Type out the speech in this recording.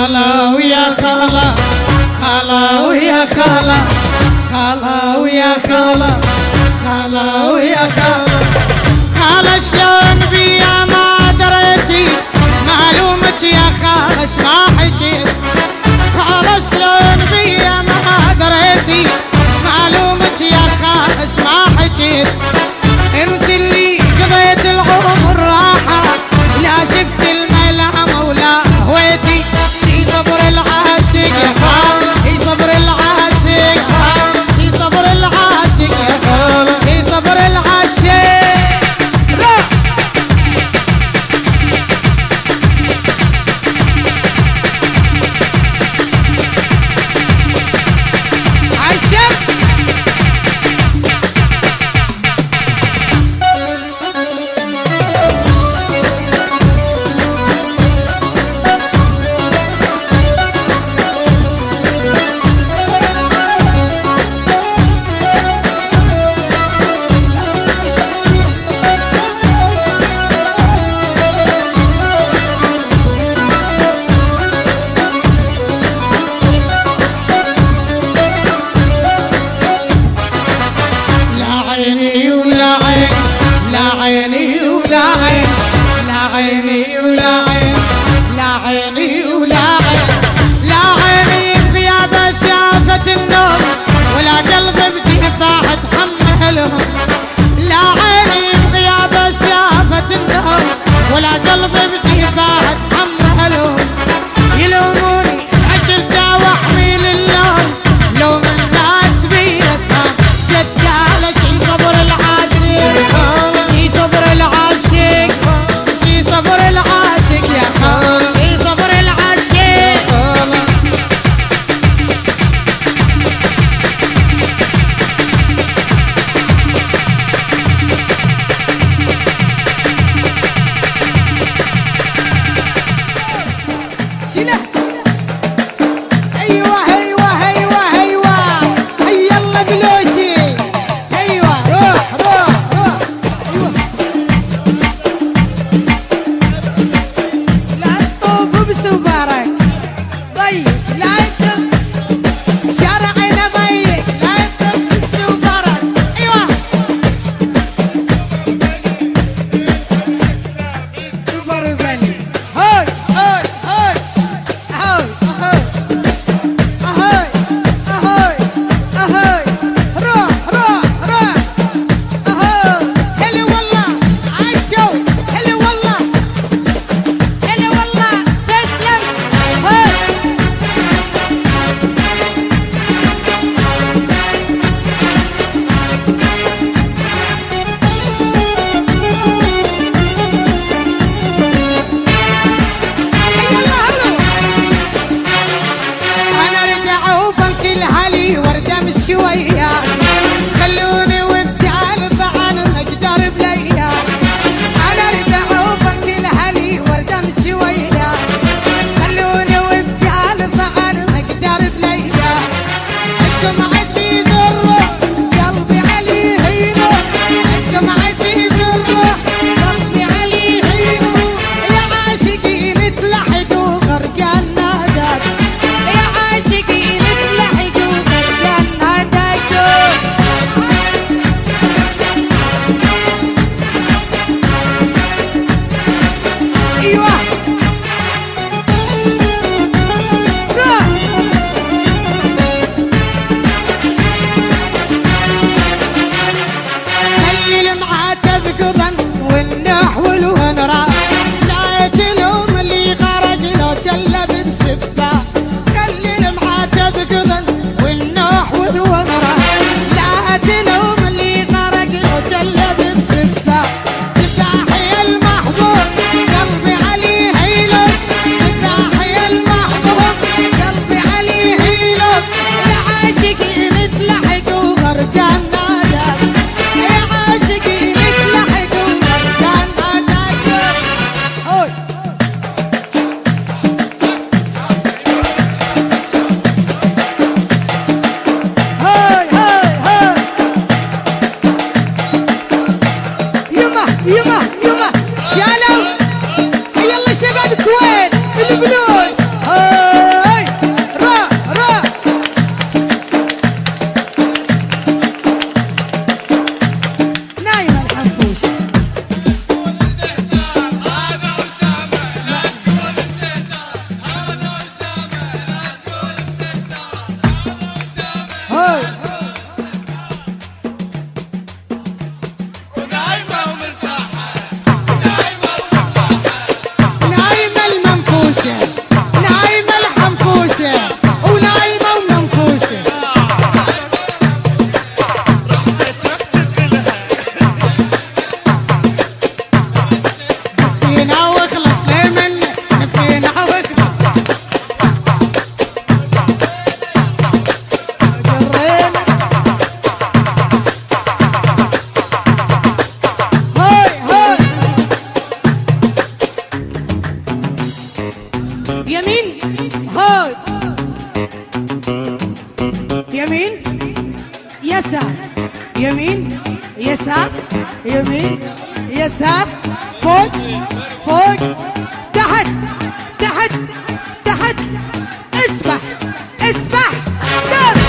خلا يا خلا خلا ويا خلا خلا ويا خلا خلا ويا خلا يمين يسار. يمين يسار. يمين يسار. فوق فوق. تحت تحت تحت. اسبح اسبح دور.